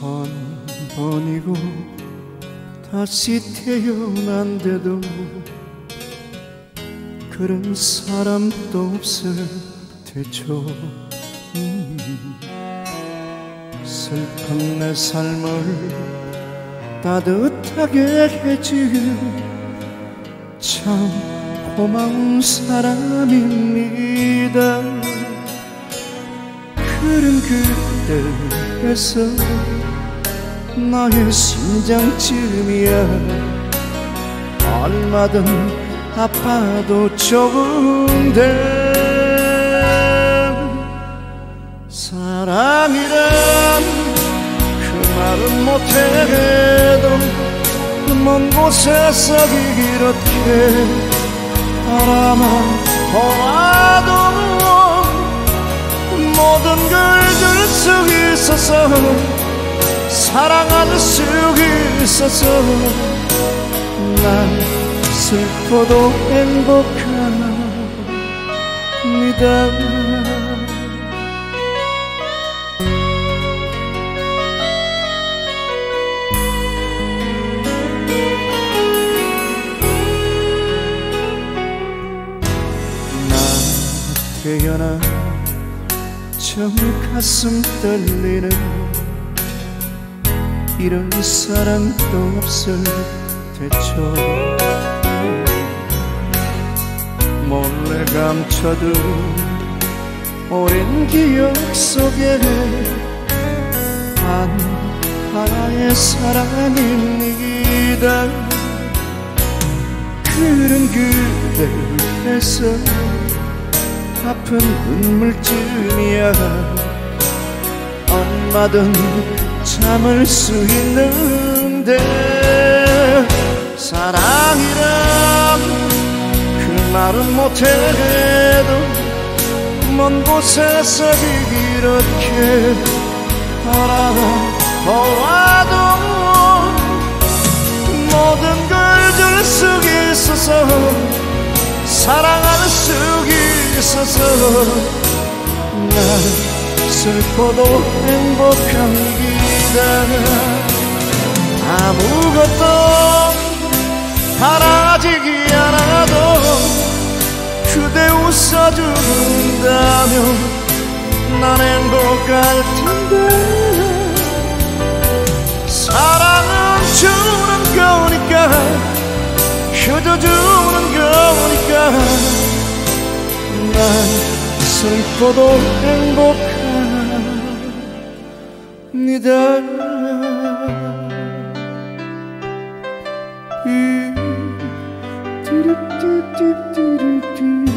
한 번이고 다시 태어난데도 그런 사람도 없을 테죠 음, 슬픈 내 삶을 따뜻하게 해줄 참 고마운 사람입니다. 그런 그때에서 나의 심장쯤이야. 얼마든 아파도 좋은데 사랑이란 그 말은 못해도 먼 곳에서 이렇게 바라만 보아도 모든 걸줄수 있어서 사랑할 수 있어서 난 슬퍼도 행복합니다. 나 태어나 처음 가슴 떨리는 이런 사람도 없을 테죠 몰래 감춰둔 오랜 기억 속에 한 하나의 사랑입니다. 그런 그대에서 아픈 눈물쯤이야 얼마든 참을 수 있는데 사랑이란 그 말은 못해도 먼 곳에서 이렇게 바라보아도 모든 걸 줄 수 있어서 사랑할 수 있어서 난 슬퍼도 행복합니다 아무것도 바라지기 않아도 그대 웃어준다면 난 행복할 텐데. 사랑은 주는 거니까 그저 주는 거니까. 난 슬퍼도 행복합 do do do do do do.